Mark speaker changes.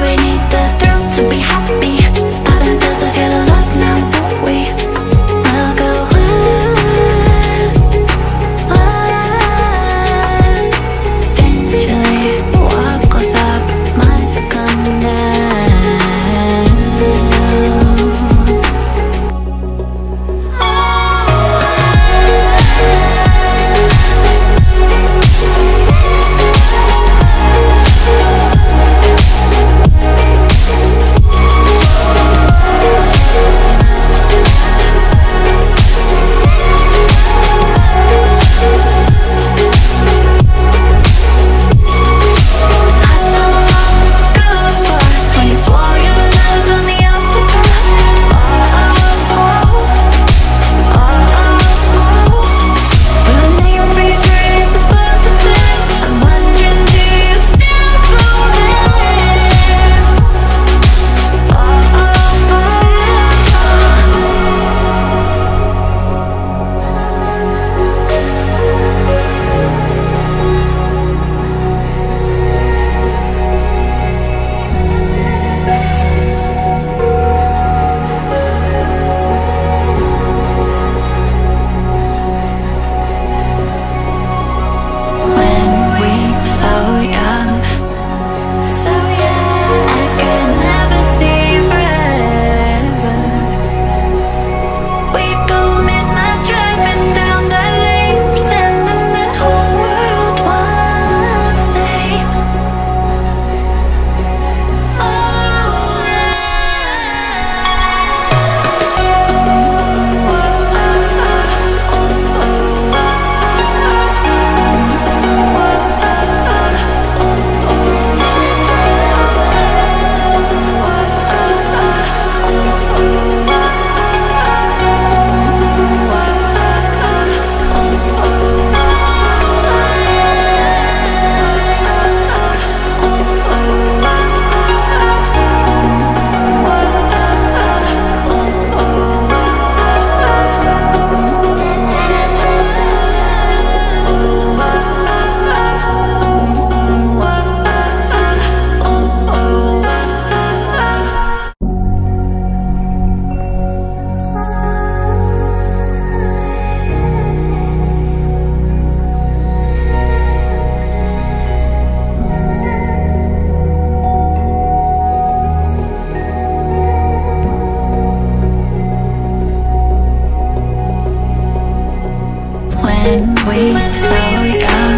Speaker 1: every when we so young